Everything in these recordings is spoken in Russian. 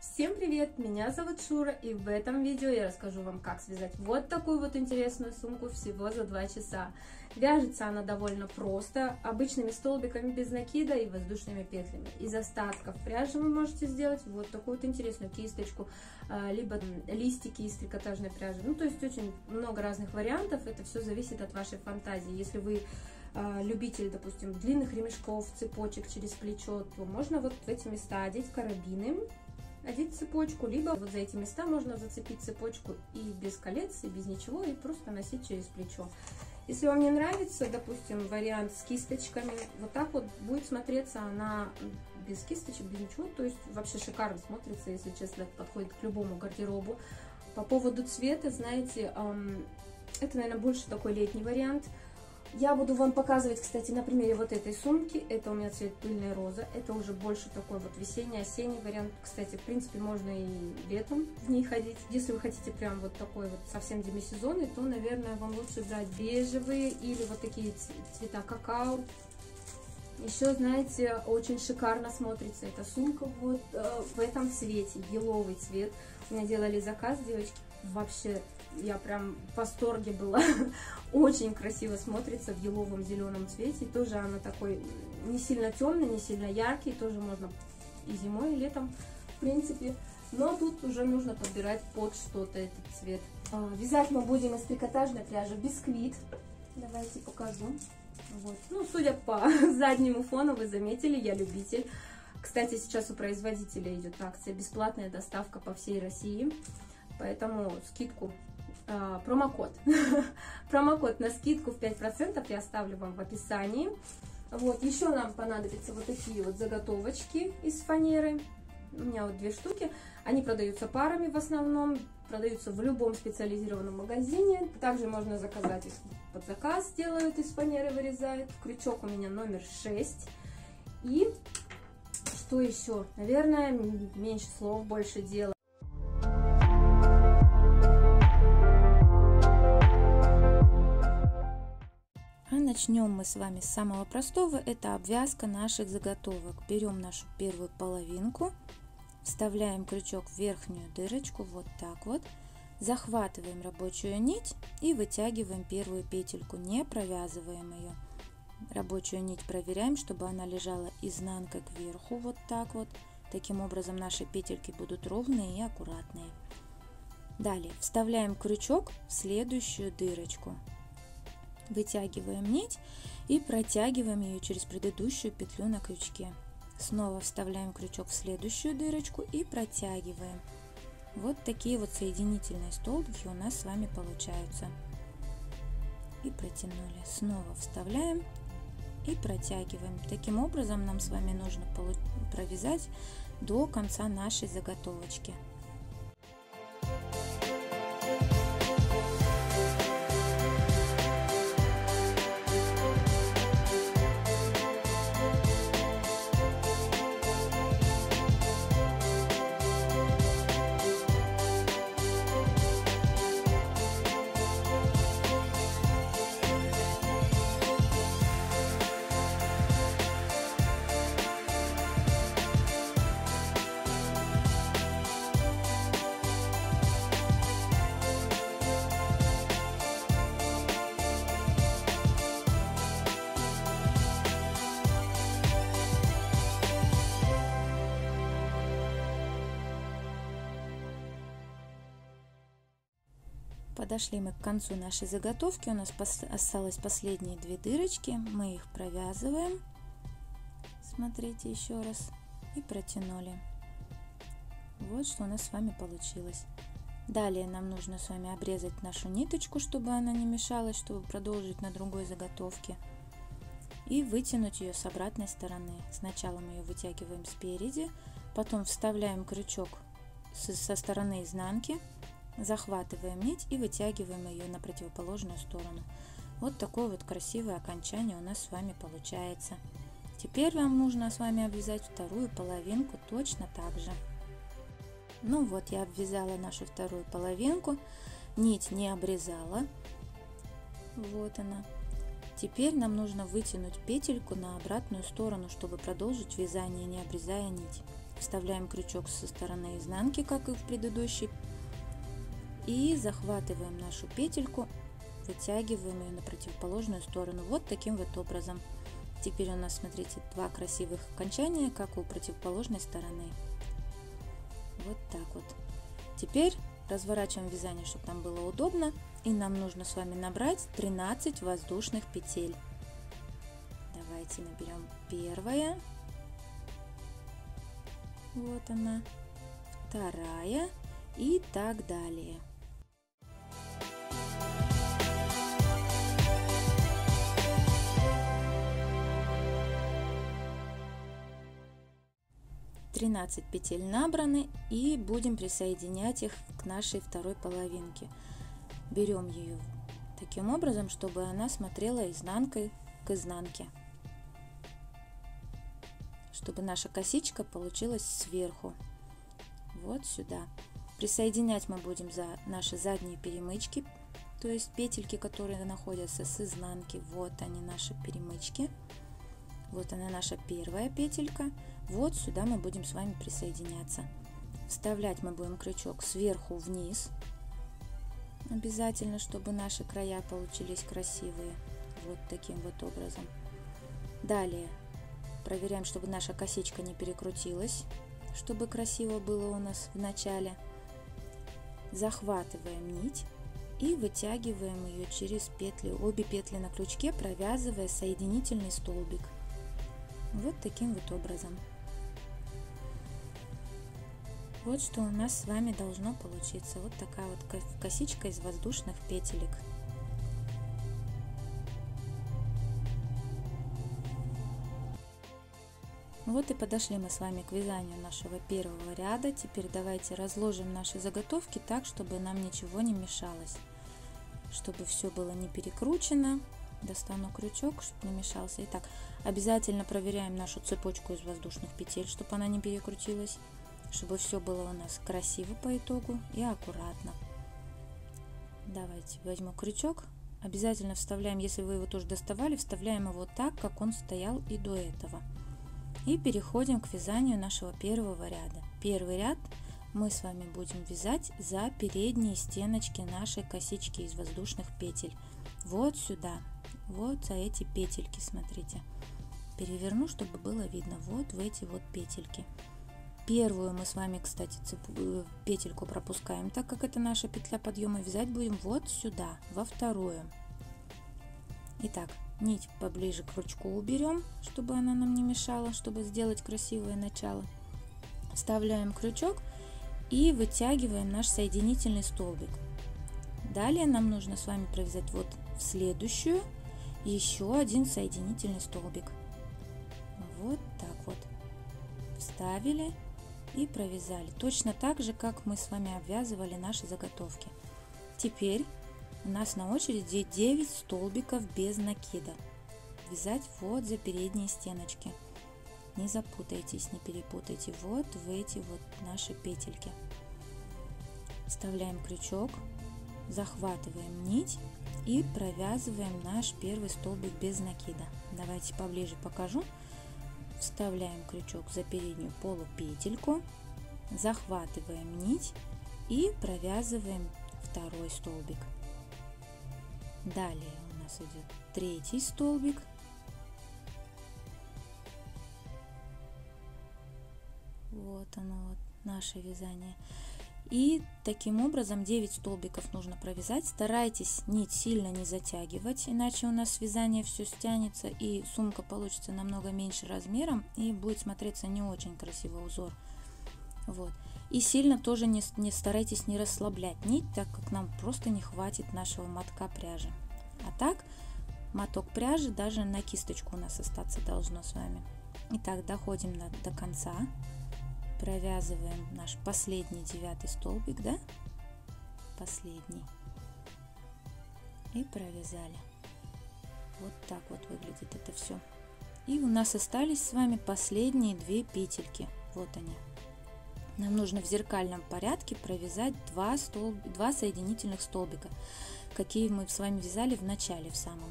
Всем привет! Меня зовут Шура и в этом видео я расскажу вам, как связать вот такую вот интересную сумку всего за 2 часа. Вяжется она довольно просто, обычными столбиками без накида и воздушными петлями. Из остатков пряжи вы можете сделать вот такую вот интересную кисточку, а, либо листики из трикотажной пряжи. Ну, то есть очень много разных вариантов, это все зависит от вашей фантазии. Если вы а, любитель, допустим, длинных ремешков, цепочек через плечо, то можно вот в эти места одеть карабины, одеть цепочку, либо вот за эти места можно зацепить цепочку и без колец, и без ничего, и просто носить через плечо. Если вам не нравится, допустим, вариант с кисточками, вот так вот будет смотреться она без кисточек, без ничего, то есть вообще шикарно смотрится, если честно, подходит к любому гардеробу. По поводу цвета, знаете, это, наверное, больше такой летний вариант – я буду вам показывать, кстати, на примере вот этой сумки. Это у меня цвет пыльная роза. Это уже больше такой вот весенний, осенний вариант. Кстати, в принципе, можно и летом в ней ходить. Если вы хотите прям вот такой вот совсем демисезонный, то, наверное, вам лучше брать бежевые или вот такие цвета какао. Еще, знаете, очень шикарно смотрится эта сумка вот э, в этом цвете, еловый цвет. У меня делали заказ, девочки, вообще я прям в восторге была. Очень красиво смотрится в еловом зеленом цвете. тоже она такой не сильно темный, не сильно яркий. Тоже можно и зимой, и летом, в принципе. Но тут уже нужно подбирать под что-то этот цвет. А, вязать мы будем из трикотажной пряжи бисквит. Давайте покажу. Вот. Ну, судя по заднему фону, вы заметили, я любитель. Кстати, сейчас у производителя идет акция бесплатная доставка по всей России. Поэтому скидку а, промокод. промокод на скидку в 5% я оставлю вам в описании. Вот, еще нам понадобятся вот такие вот заготовочки из фанеры. У меня вот две штуки. Они продаются парами в основном, продаются в любом специализированном магазине. Также можно заказать их под заказ, делают из фанеры, вырезают. Крючок у меня номер 6. И что еще? Наверное, меньше слов, больше дела. Начнем мы с вами с самого простого, это обвязка наших заготовок. Берем нашу первую половинку, вставляем крючок в верхнюю дырочку, вот так вот, захватываем рабочую нить и вытягиваем первую петельку, не провязываем ее. Рабочую нить проверяем, чтобы она лежала изнанкой кверху, вот так вот. Таким образом наши петельки будут ровные и аккуратные. Далее вставляем крючок в следующую дырочку вытягиваем нить и протягиваем ее через предыдущую петлю на крючке. Снова вставляем крючок в следующую дырочку и протягиваем. Вот такие вот соединительные столбики у нас с вами получаются. И протянули. Снова вставляем и протягиваем. Таким образом нам с вами нужно провязать до конца нашей заготовочки. Подошли мы к концу нашей заготовки. У нас осталось последние две дырочки. Мы их провязываем. Смотрите еще раз. И протянули. Вот что у нас с вами получилось. Далее нам нужно с вами обрезать нашу ниточку, чтобы она не мешалась, чтобы продолжить на другой заготовке. И вытянуть ее с обратной стороны. Сначала мы ее вытягиваем спереди, потом вставляем крючок со стороны изнанки захватываем нить и вытягиваем ее на противоположную сторону. Вот такое вот красивое окончание у нас с вами получается. Теперь вам нужно с вами обвязать вторую половинку точно так же. Ну вот я обвязала нашу вторую половинку, нить не обрезала. Вот она. Теперь нам нужно вытянуть петельку на обратную сторону, чтобы продолжить вязание, не обрезая нить. вставляем крючок со стороны изнанки, как и в предыдущей, и захватываем нашу петельку, вытягиваем ее на противоположную сторону, вот таким вот образом. Теперь у нас, смотрите, два красивых окончания, как у противоположной стороны. Вот так вот. Теперь разворачиваем вязание, чтобы нам было удобно. И нам нужно с вами набрать 13 воздушных петель. Давайте наберем первая. Вот она. Вторая. И так далее. Тринадцать петель набраны и будем присоединять их к нашей второй половинке. Берем ее таким образом, чтобы она смотрела изнанкой к изнанке чтобы наша косичка получилась сверху. Вот сюда. Присоединять мы будем за наши задние перемычки, то есть петельки, которые находятся с изнанки. Вот они наши перемычки. Вот она наша первая петелька. Вот сюда мы будем с вами присоединяться. Вставлять мы будем крючок сверху вниз. Обязательно, чтобы наши края получились красивые. Вот таким вот образом. Далее Проверяем, чтобы наша косичка не перекрутилась, чтобы красиво было у нас в начале. Захватываем нить и вытягиваем ее через петли, обе петли на крючке, провязывая соединительный столбик. Вот таким вот образом. Вот что у нас с вами должно получиться. Вот такая вот косичка из воздушных петелек. Вот и подошли мы с вами к вязанию нашего первого ряда. Теперь давайте разложим наши заготовки так, чтобы нам ничего не мешалось. Чтобы все было не перекручено. Достану крючок, чтобы не мешался. Итак, обязательно проверяем нашу цепочку из воздушных петель, чтобы она не перекрутилась. Чтобы все было у нас красиво по итогу и аккуратно. Давайте возьму крючок. Обязательно вставляем, если вы его тоже доставали, вставляем его так, как он стоял и до этого. И переходим к вязанию нашего первого ряда. Первый ряд мы с вами будем вязать за передние стеночки нашей косички из воздушных петель. Вот сюда, вот за эти петельки, смотрите. Переверну, чтобы было видно, вот в эти вот петельки. Первую мы с вами, кстати, цепу, э, петельку пропускаем, так как это наша петля подъема. Вязать будем вот сюда, во вторую. Итак, Нить поближе к ручку уберем, чтобы она нам не мешала, чтобы сделать красивое начало. Вставляем крючок и вытягиваем наш соединительный столбик. Далее нам нужно с вами провязать вот в следующую еще один соединительный столбик. Вот так вот. Вставили и провязали. Точно так же, как мы с вами обвязывали наши заготовки. Теперь у нас на очереди 9 столбиков без накида. Вязать вот за передние стеночки. Не запутайтесь, не перепутайте. Вот в эти вот наши петельки. Вставляем крючок, захватываем нить и провязываем наш первый столбик без накида. Давайте поближе покажу. Вставляем крючок за переднюю полупетельку, захватываем нить и провязываем второй столбик. Далее у нас идет третий столбик. Вот оно, вот наше вязание. И таким образом 9 столбиков нужно провязать. Старайтесь нить сильно не затягивать, иначе у нас вязание все стянется и сумка получится намного меньше размером и будет смотреться не очень красивый узор. Вот. И сильно тоже не, не старайтесь не расслаблять нить, так как нам просто не хватит нашего мотка пряжи. А так, моток пряжи даже на кисточку у нас остаться должно с вами. Итак, доходим на, до конца. Провязываем наш последний девятый столбик, да? Последний. И провязали. Вот так вот выглядит это все. И у нас остались с вами последние две петельки. Вот они. Нам нужно в зеркальном порядке провязать два, столб... два соединительных столбика, какие мы с вами вязали в начале в самом.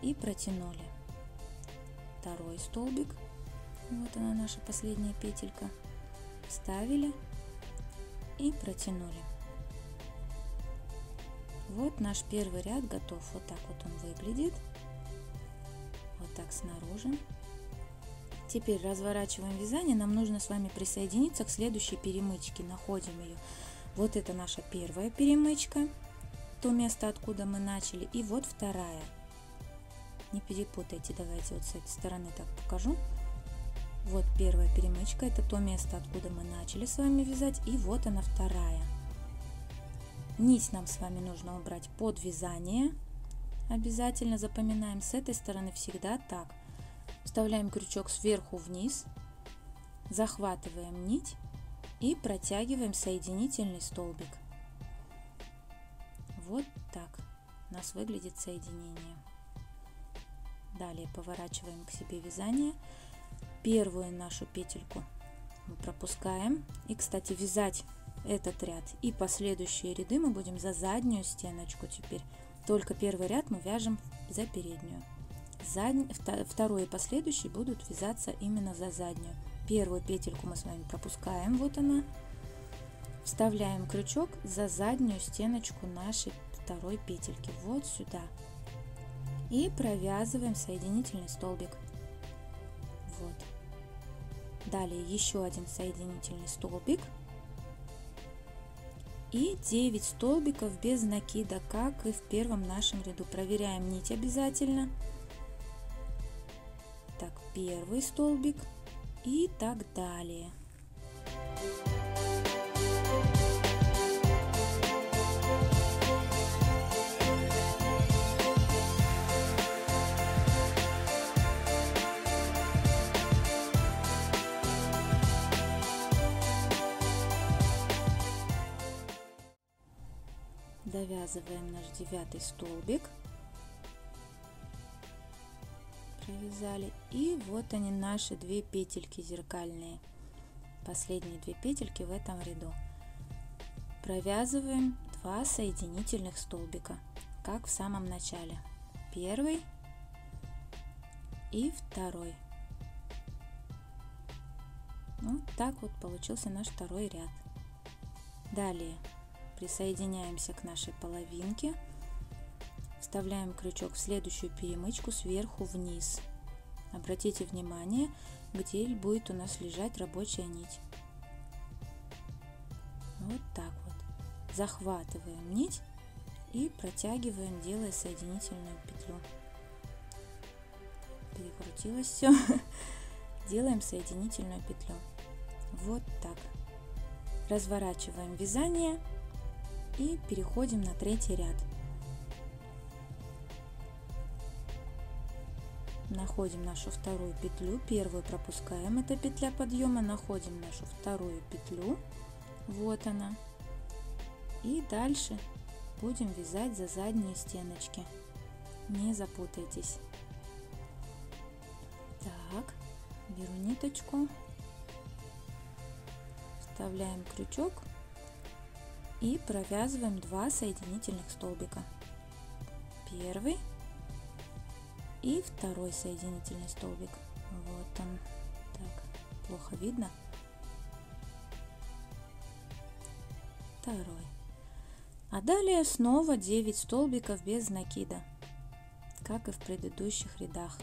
И протянули. Второй столбик. Вот она наша последняя петелька. Вставили и протянули. Вот наш первый ряд готов. Вот так вот он выглядит. Вот так снаружи. Теперь разворачиваем вязание. Нам нужно с вами присоединиться к следующей перемычке. Находим ее. Вот это наша первая перемычка. То место, откуда мы начали. И вот вторая. Не перепутайте. Давайте вот с этой стороны так покажу. Вот первая перемычка. Это то место, откуда мы начали с вами вязать. И вот она вторая. Нить нам с вами нужно убрать под вязание. Обязательно запоминаем с этой стороны всегда так. Вставляем крючок сверху вниз, захватываем нить и протягиваем соединительный столбик. Вот так у нас выглядит соединение. Далее поворачиваем к себе вязание. Первую нашу петельку мы пропускаем. И, кстати, вязать этот ряд. И последующие ряды мы будем за заднюю стеночку теперь. Только первый ряд мы вяжем за переднюю. Задний, второй и последующий будут вязаться именно за заднюю. Первую петельку мы с вами пропускаем, вот она. Вставляем крючок за заднюю стеночку нашей второй петельки, вот сюда. И провязываем соединительный столбик. Далее еще один соединительный столбик и 9 столбиков без накида, как и в первом нашем ряду. Проверяем нить обязательно. Так, первый столбик и так далее. Довязываем наш девятый столбик. Провязали. И вот они наши две петельки зеркальные. Последние две петельки в этом ряду. Провязываем 2 соединительных столбика как в самом начале. Первый и второй. Вот так вот получился наш второй ряд. Далее присоединяемся к нашей половинке, вставляем крючок в следующую перемычку сверху вниз. Обратите внимание, где будет у нас лежать рабочая нить. Вот так вот. Захватываем нить и протягиваем, делая соединительную петлю. Перекрутилось все. Делаем соединительную петлю. Вот так. Разворачиваем вязание и переходим на третий ряд. Находим нашу вторую петлю, первую пропускаем, это петля подъема, находим нашу вторую петлю, вот она. И дальше будем вязать за задние стеночки, не запутайтесь. Так, беру ниточку, вставляем крючок и провязываем 2 соединительных столбика. Первый и второй соединительный столбик. Вот он. Так, плохо видно. Второй. А далее снова 9 столбиков без накида, как и в предыдущих рядах.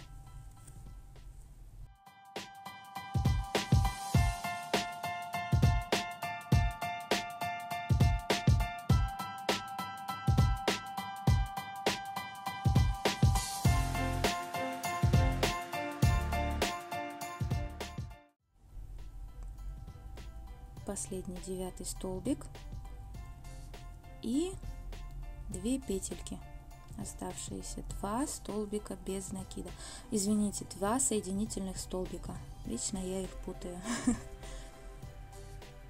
Последний девятый столбик и 2 петельки оставшиеся 2 столбика без накида. Извините 2 соединительных столбика. Лично я их путаю.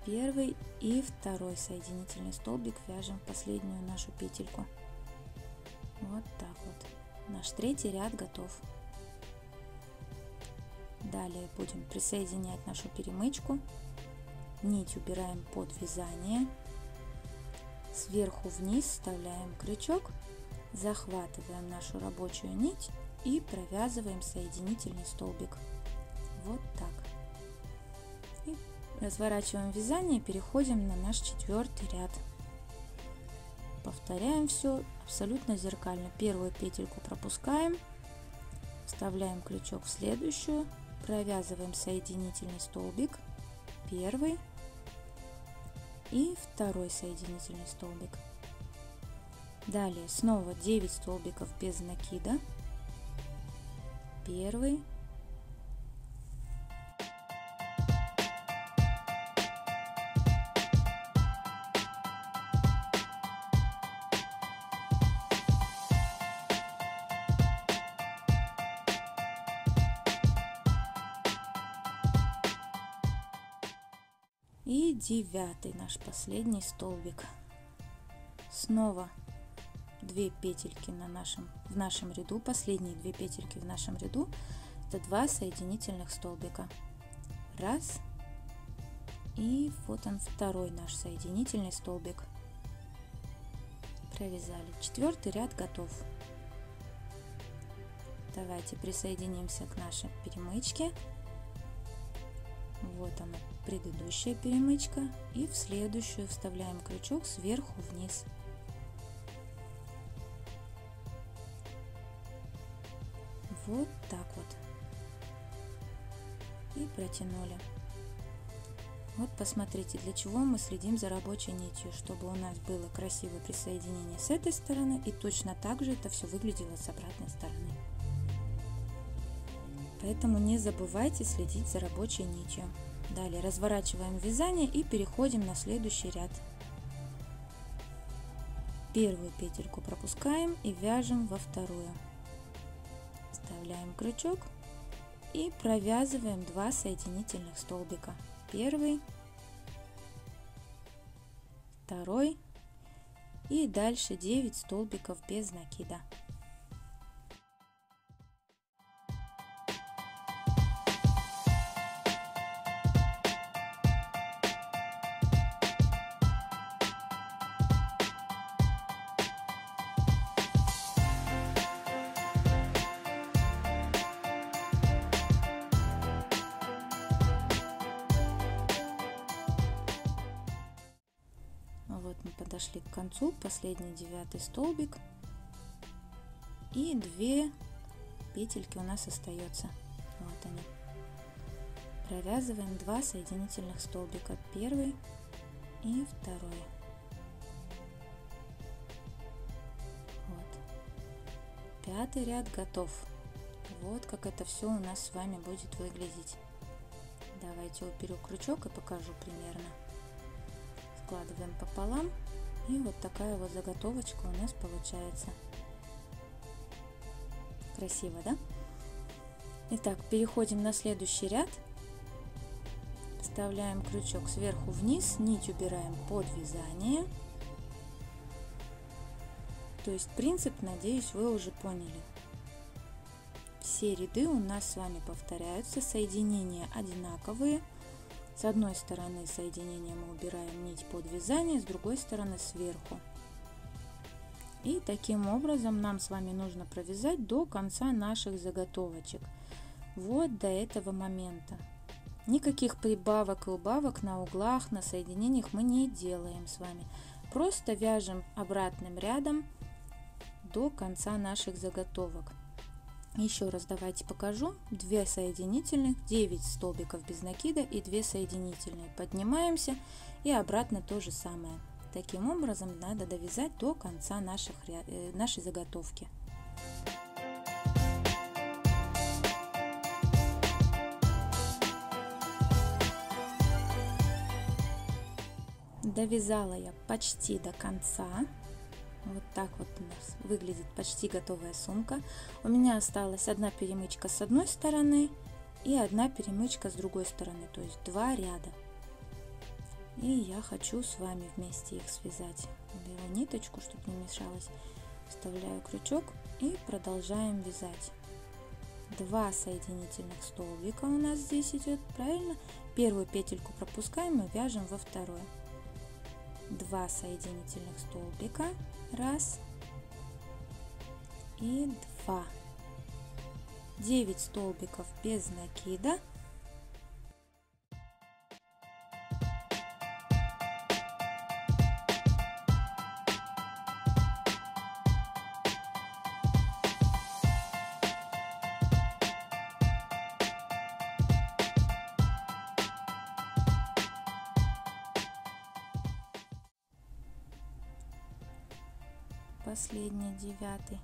Первый и второй соединительный столбик вяжем последнюю нашу петельку. Вот так вот. Наш третий ряд готов. Далее будем присоединять нашу перемычку нить убираем под вязание, сверху вниз вставляем крючок, захватываем нашу рабочую нить и провязываем соединительный столбик. Вот так. И Разворачиваем вязание переходим на наш четвертый ряд. Повторяем все абсолютно зеркально. Первую петельку пропускаем, вставляем крючок в следующую, провязываем соединительный столбик, первый и второй соединительный столбик. Далее снова 9 столбиков без накида, первый, И девятый наш последний столбик. Снова две петельки на нашем, в нашем ряду, последние две петельки в нашем ряду, это два соединительных столбика. Раз. И вот он второй наш соединительный столбик. Провязали. Четвертый ряд готов. Давайте присоединимся к нашей перемычке. Вот она, предыдущая перемычка и в следующую вставляем крючок сверху вниз. Вот так вот. И протянули. Вот посмотрите, для чего мы следим за рабочей нитью, чтобы у нас было красивое присоединение с этой стороны и точно так же это все выглядело с обратной стороны. Поэтому не забывайте следить за рабочей нитью. Далее разворачиваем вязание и переходим на следующий ряд. Первую петельку пропускаем и вяжем во вторую. Вставляем крючок и провязываем два соединительных столбика. Первый, второй и дальше 9 столбиков без накида. Последний девятый столбик и две петельки у нас остается. Вот они. Провязываем два соединительных столбика, первый и второй. Вот. Пятый ряд готов. Вот как это все у нас с вами будет выглядеть. Давайте уберу крючок и покажу примерно складываем пополам и вот такая вот заготовочка у нас получается. Красиво да? Итак переходим на следующий ряд. Вставляем крючок сверху вниз нить убираем под вязание. То есть принцип надеюсь вы уже поняли. Все ряды у нас с вами повторяются соединения одинаковые с одной стороны соединения мы убираем нить под вязание, с другой стороны сверху. И таким образом нам с вами нужно провязать до конца наших заготовочек. Вот до этого момента. Никаких прибавок и убавок на углах, на соединениях мы не делаем с вами. Просто вяжем обратным рядом до конца наших заготовок. Еще раз давайте покажу. 2 соединительных, 9 столбиков без накида и 2 соединительные. Поднимаемся и обратно то же самое. Таким образом надо довязать до конца наших, э, нашей заготовки. Довязала я почти до конца. Вот так вот у нас выглядит почти готовая сумка. У меня осталась одна перемычка с одной стороны и одна перемычка с другой стороны, то есть два ряда. И я хочу с вами вместе их связать. Беру ниточку, чтобы не мешалось, вставляю крючок и продолжаем вязать. Два соединительных столбика у нас здесь идет, правильно? Первую петельку пропускаем и вяжем во второй. Два соединительных столбика Раз и два. 9 столбиков без накида. Последний девятый.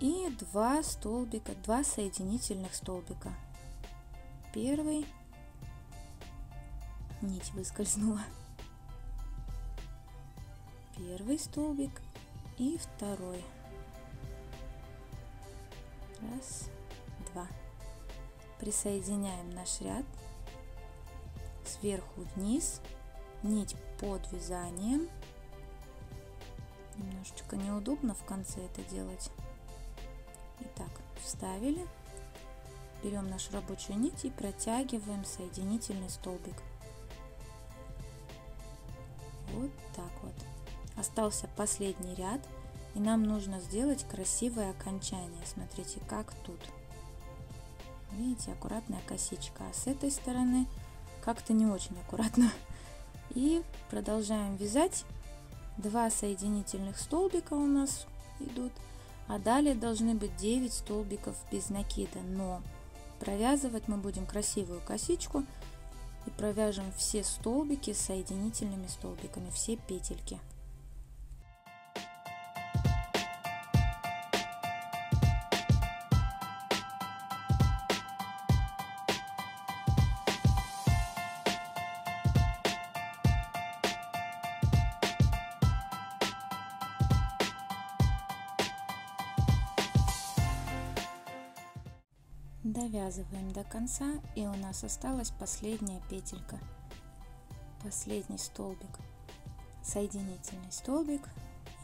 И два столбика два соединительных столбика. Первый. Нить выскользнула. Первый столбик и второй. Раз два. Присоединяем наш ряд. Сверху вниз. Нить под вязанием немножечко неудобно в конце это делать. Итак вставили. Берем нашу рабочую нить и протягиваем соединительный столбик. Вот так вот. Остался последний ряд и нам нужно сделать красивое окончание. Смотрите как тут. Видите аккуратная косичка. А с этой стороны как-то не очень аккуратно. И продолжаем вязать два соединительных столбика у нас идут а далее должны быть 9 столбиков без накида. Но провязывать мы будем красивую косичку и провяжем все столбики соединительными столбиками все петельки до конца и у нас осталась последняя петелька. Последний столбик. Соединительный столбик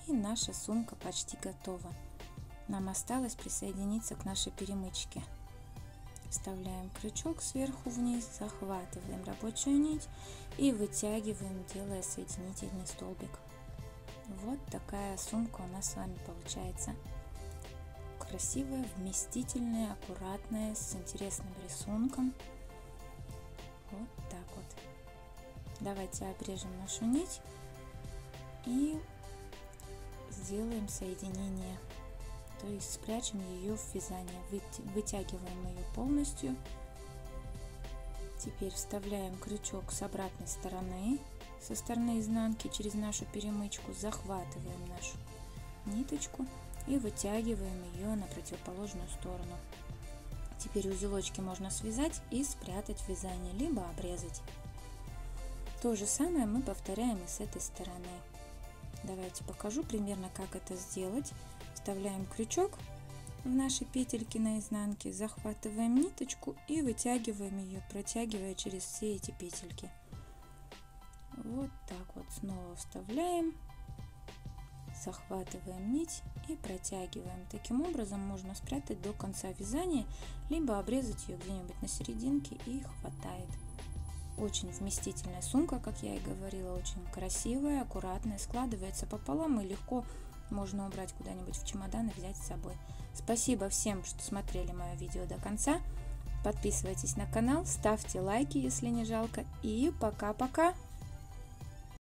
и наша сумка почти готова. Нам осталось присоединиться к нашей перемычке. Вставляем крючок сверху вниз захватываем рабочую нить и вытягиваем делая соединительный столбик. Вот такая сумка у нас с вами получается красивая, вместительная, аккуратная, с интересным рисунком. Вот так вот. Давайте обрежем нашу нить и сделаем соединение. То есть спрячем ее в вязание. Вытягиваем ее полностью. Теперь вставляем крючок с обратной стороны, со стороны изнанки через нашу перемычку, захватываем нашу ниточку и вытягиваем ее на противоположную сторону. Теперь узелочки можно связать и спрятать в вязание, либо обрезать. То же самое мы повторяем и с этой стороны. Давайте покажу примерно, как это сделать. Вставляем крючок в наши петельки на изнанке, захватываем ниточку и вытягиваем ее, протягивая через все эти петельки. Вот так вот снова вставляем захватываем нить и протягиваем. Таким образом можно спрятать до конца вязания, либо обрезать ее где-нибудь на серединке и хватает. Очень вместительная сумка, как я и говорила, очень красивая, аккуратная, складывается пополам и легко можно убрать куда-нибудь в чемодан и взять с собой. Спасибо всем, что смотрели мое видео до конца. Подписывайтесь на канал, ставьте лайки, если не жалко. И пока-пока!